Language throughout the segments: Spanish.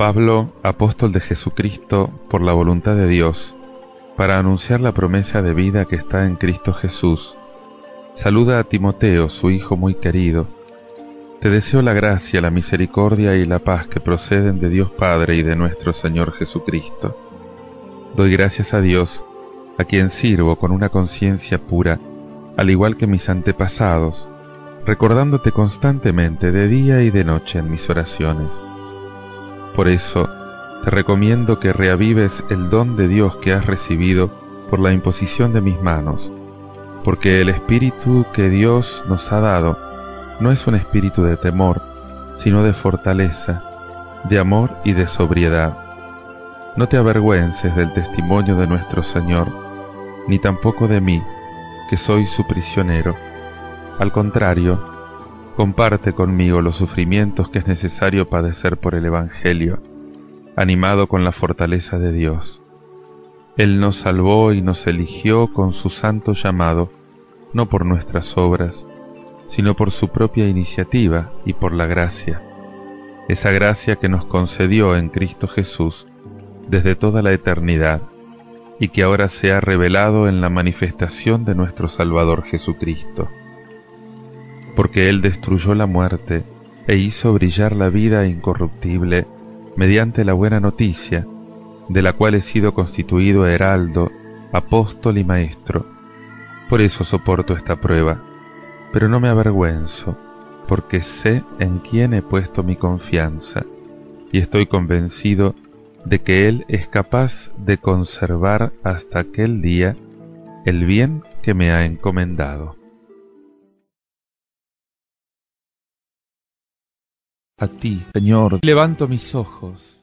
Pablo, apóstol de Jesucristo, por la voluntad de Dios, para anunciar la promesa de vida que está en Cristo Jesús. Saluda a Timoteo, su hijo muy querido. Te deseo la gracia, la misericordia y la paz que proceden de Dios Padre y de nuestro Señor Jesucristo. Doy gracias a Dios, a quien sirvo con una conciencia pura, al igual que mis antepasados, recordándote constantemente de día y de noche en mis oraciones por eso, te recomiendo que reavives el don de Dios que has recibido por la imposición de mis manos, porque el espíritu que Dios nos ha dado no es un espíritu de temor, sino de fortaleza, de amor y de sobriedad. No te avergüences del testimonio de nuestro Señor, ni tampoco de mí, que soy su prisionero. Al contrario, comparte conmigo los sufrimientos que es necesario padecer por el Evangelio, animado con la fortaleza de Dios. Él nos salvó y nos eligió con su santo llamado, no por nuestras obras, sino por su propia iniciativa y por la gracia, esa gracia que nos concedió en Cristo Jesús desde toda la eternidad y que ahora se ha revelado en la manifestación de nuestro Salvador Jesucristo porque Él destruyó la muerte e hizo brillar la vida incorruptible mediante la buena noticia, de la cual he sido constituido heraldo, apóstol y maestro. Por eso soporto esta prueba, pero no me avergüenzo, porque sé en quién he puesto mi confianza, y estoy convencido de que Él es capaz de conservar hasta aquel día el bien que me ha encomendado. A ti, Señor, levanto mis ojos.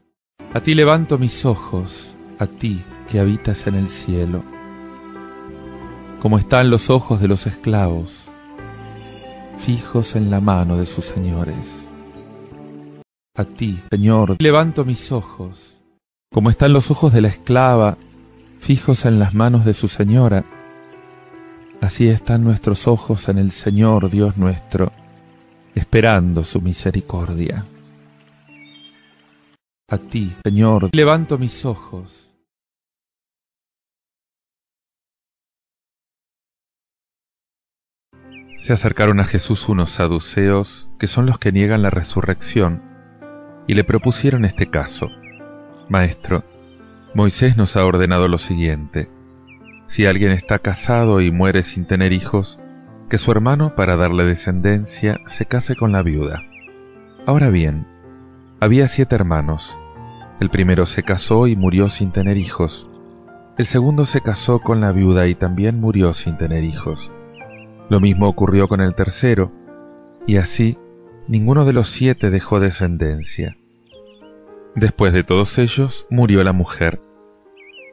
A ti levanto mis ojos, a ti que habitas en el cielo. Como están los ojos de los esclavos, fijos en la mano de sus señores. A ti, Señor, levanto mis ojos. Como están los ojos de la esclava, fijos en las manos de su señora, así están nuestros ojos en el Señor Dios nuestro esperando su misericordia. A ti, Señor, levanto mis ojos. Se acercaron a Jesús unos saduceos, que son los que niegan la resurrección, y le propusieron este caso. Maestro, Moisés nos ha ordenado lo siguiente. Si alguien está casado y muere sin tener hijos, que su hermano, para darle descendencia, se case con la viuda. Ahora bien, había siete hermanos. El primero se casó y murió sin tener hijos. El segundo se casó con la viuda y también murió sin tener hijos. Lo mismo ocurrió con el tercero, y así ninguno de los siete dejó descendencia. Después de todos ellos murió la mujer.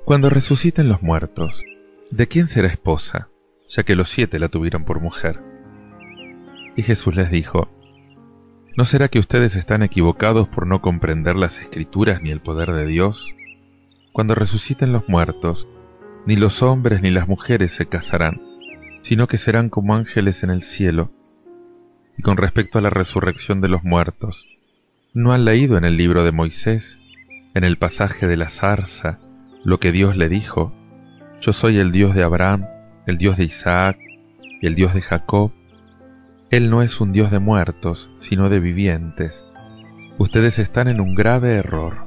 Cuando resuciten los muertos, ¿de quién será esposa? Ya que los siete la tuvieron por mujer. Y Jesús les dijo, ¿No será que ustedes están equivocados por no comprender las escrituras ni el poder de Dios? Cuando resuciten los muertos, ni los hombres ni las mujeres se casarán, sino que serán como ángeles en el cielo. Y con respecto a la resurrección de los muertos, ¿no han leído en el libro de Moisés, en el pasaje de la zarza, lo que Dios le dijo? Yo soy el Dios de Abraham, el Dios de Isaac el Dios de Jacob, Él no es un Dios de muertos, sino de vivientes. Ustedes están en un grave error.